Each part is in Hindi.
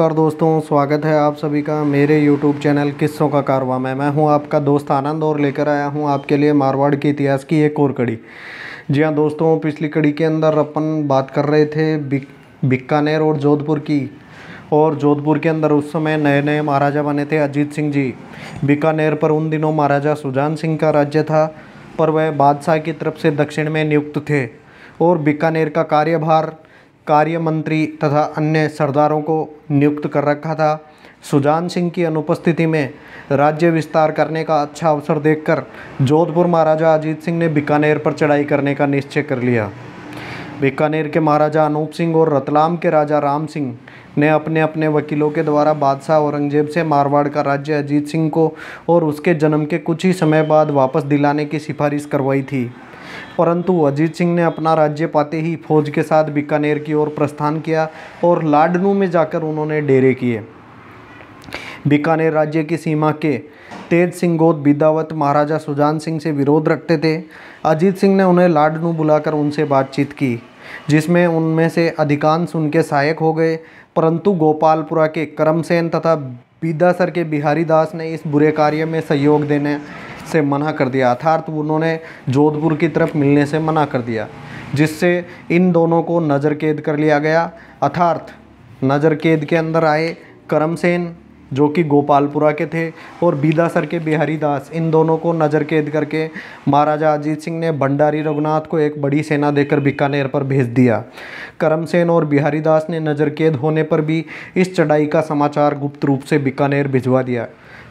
नमस्कार दोस्तों, स्वागत है आप सभी का मेरे यूट्यूब चैनल किस्सों का कारवा में। मैं हूँ आपका दोस्त आनंद और लेकर आया हूँ आपके लिए मारवाड़ के इतिहास की एक और कड़ी। जी हाँ दोस्तों, पिछली कड़ी के अंदर अपन बात कर रहे थे बीकानेर और जोधपुर की। और जोधपुर के अंदर उस समय नए नए महाराजा बने थे अजीत सिंह जी। बीकानेर पर उन दिनों महाराजा सुजान सिंह का राज्य था, पर वह बादशाह की तरफ़ से दक्षिण में नियुक्त थे। और बीकानेर का कार्यभार कार्य मंत्री तथा अन्य सरदारों को नियुक्त कर रखा था। सुजान सिंह की अनुपस्थिति में राज्य विस्तार करने का अच्छा अवसर देखकर जोधपुर महाराजा अजीत सिंह ने बीकानेर पर चढ़ाई करने का निश्चय कर लिया। बीकानेर के महाराजा अनूप सिंह और रतलाम के राजा राम सिंह ने अपने अपने वकीलों के द्वारा बादशाह औरंगज़ेब से मारवाड़ का राज्य अजीत सिंह को और उसके जन्म के कुछ ही समय बाद वापस दिलाने की सिफारिश करवाई थी। परंतु अजीत सिंह ने अपना राज्य पाते ही फौज के साथ बीकानेर की ओर प्रस्थान किया और लाडनू में जाकर उन्होंने डेरे किए। बीकानेर राज्य की सीमा के तेज सिंह गोद बिदावत महाराजा सुजान सिंह से विरोध रखते थे। अजीत सिंह ने उन्हें लाडनू बुलाकर उनसे बातचीत की, जिसमें उनमें से अधिकांश उनके सहायक हो गए। परंतु गोपालपुरा के करमसेन तथा बीदासर के बिहारी दास ने इस बुरे कार्य में सहयोग देने से मना कर दिया। अर्थात उन्होंने जोधपुर की तरफ़ मिलने से मना कर दिया, जिससे इन दोनों को नज़र कैद कर लिया गया। अर्थात नज़र कैद के अंदर आए करमसेन जो कि गोपालपुरा के थे और बीदासर के बिहारी दास, इन दोनों को नज़र कैद करके महाराजा अजीत सिंह ने भंडारी रघुनाथ को एक बड़ी सेना देकर बीकानेर पर भेज दिया। करमसेन और बिहारी दास ने नज़र कैद होने पर भी इस चढ़ाई का समाचार गुप्त रूप से बीकानेर भिजवा दिया।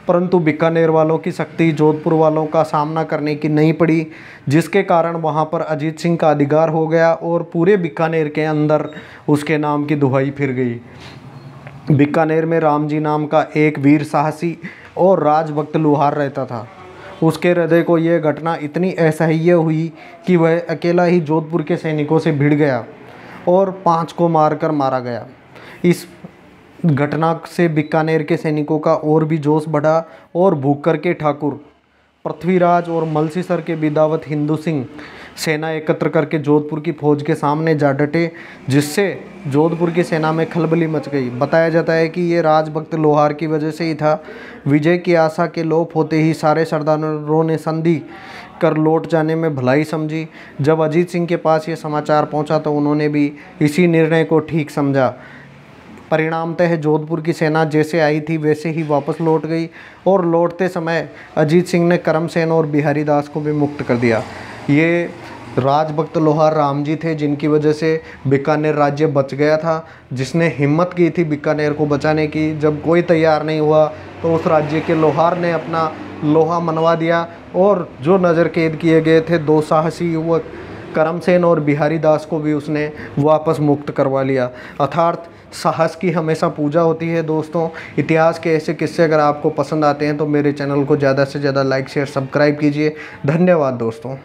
परंतु बीकानेर वालों की शक्ति जोधपुर वालों का सामना करने की नहीं पड़ी, जिसके कारण वहाँ पर अजीत सिंह का अधिकार हो गया और पूरे बीकानेर के अंदर उसके नाम की दुहाई फिर गई। बीकानेर में राम जी नाम का एक वीर साहसी और राजभक्त लुहार रहता था। उसके हृदय को यह घटना इतनी असह्य हुई कि वह अकेला ही जोधपुर के सैनिकों से भिड़ गया और पाँच को मारकर मारा गया। इस घटना से बीकानेर के सैनिकों का और भी जोश बढ़ा और भूकर के ठाकुर, पृथ्वीराज और मलसीसर के बिदावत हिंदू सिंह सेना एकत्र करके जोधपुर की फौज के सामने जा डटे, जिससे जोधपुर की सेना में खलबली मच गई। बताया जाता है कि ये राजभक्त लोहार की वजह से ही था। विजय की आशा के लोप होते ही सारे सरदारों ने संधि कर लौट जाने में भलाई समझी। जब अजीत सिंह के पास ये समाचार पहुँचा तो उन्होंने भी इसी निर्णय को ठीक समझा। परिणामतः जोधपुर की सेना जैसे आई थी, वैसे ही वापस लौट गई और लौटते समय अजीत सिंह ने करमसेन और बिहारी दास को भी मुक्त कर दिया। ये राजभक्त लोहार राम जी थे, जिनकी वजह से बीकानेर राज्य बच गया था। जिसने हिम्मत की थी बीकानेर को बचाने की, जब कोई तैयार नहीं हुआ तो उस राज्य के लोहार ने अपना लोहा मनवा दिया और जो नज़र कैद किए गए थे, दो साहसी युवक, करमसेन और बिहारी दास को भी उसने वापस मुक्त करवा लिया। अर्थात साहस की हमेशा पूजा होती है दोस्तों। इतिहास के ऐसे किस्से अगर आपको पसंद आते हैं तो मेरे चैनल को ज़्यादा से ज़्यादा लाइक, शेयर, सब्सक्राइब कीजिए। धन्यवाद दोस्तों।